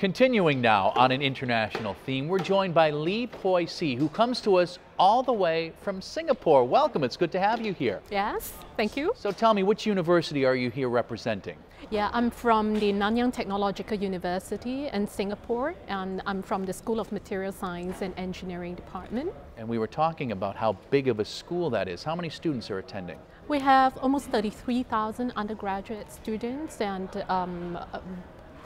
Continuing now on an international theme, we're joined by Lee Pooi See, who comes to us all the way from Singapore. Welcome, it's good to have you here. Yes, thank you. So tell me, which university are you here representing? Yeah, I'm from the Nanyang Technological University in Singapore, and I'm from the School of Material Science and Engineering Department. And we were talking about how big of a school that is. How many students are attending? We have almost 33,000 undergraduate students and um,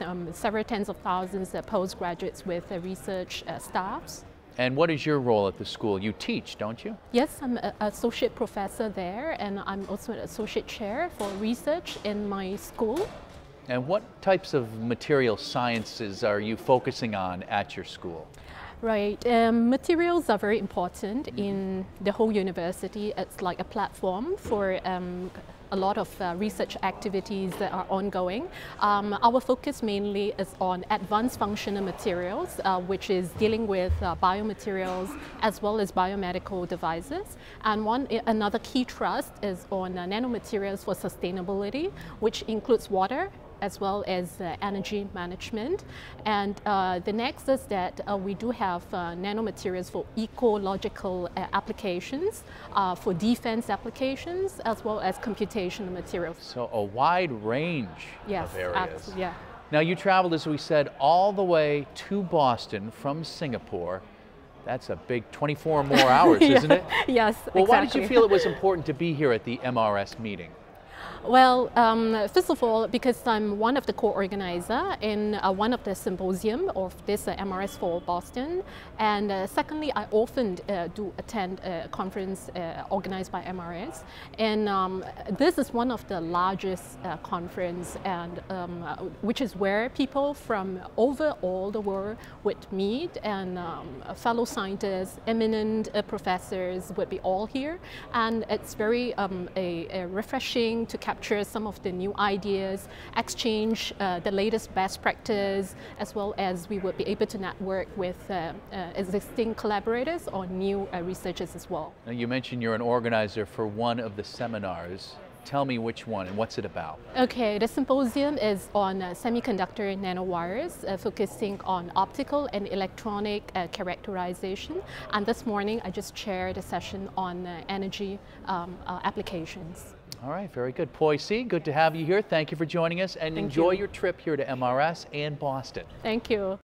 um, several tens of thousands of postgraduates with uh, research uh, staffs. And what is your role at the school? You teach, don't you? Yes, I'm an associate professor there, and I'm also an associate chair for research in my school. And what types of material sciences are you focusing on at your school? Right, um, materials are very important in the whole university. It's like a platform for um, a lot of uh, research activities that are ongoing. Um, our focus mainly is on advanced functional materials, uh, which is dealing with uh, biomaterials as well as biomedical devices. And one another key trust is on uh, nanomaterials for sustainability, which includes water, as well as uh, energy management. And uh, the next is that uh, we do have uh, nanomaterials for ecological uh, applications, uh, for defense applications, as well as computational materials. So a wide range yes, of areas. yeah. Now you traveled, as we said, all the way to Boston from Singapore. That's a big 24 more hours, yeah. isn't it? Yes, Well, exactly. why did you feel it was important to be here at the MRS meeting? Well, um, first of all, because I'm one of the co-organizer in uh, one of the symposium of this uh, MRS for Boston, and uh, secondly, I often uh, do attend a conference uh, organized by MRS, and um, this is one of the largest uh, conference, and um, which is where people from over all the world would meet, and um, fellow scientists, eminent professors would be all here, and it's very um, a, a refreshing to capture capture some of the new ideas, exchange uh, the latest best practice, as well as we would be able to network with uh, uh, existing collaborators or new uh, researchers as well. Now you mentioned you're an organizer for one of the seminars. Tell me which one and what's it about? Okay, the symposium is on uh, semiconductor nanowires, uh, focusing on optical and electronic uh, characterization. And this morning I just chaired a session on uh, energy um, applications. All right, very good. Pooi See, good to have you here. Thank you for joining us and Thank enjoy you. your trip here to MRS and Boston. Thank you.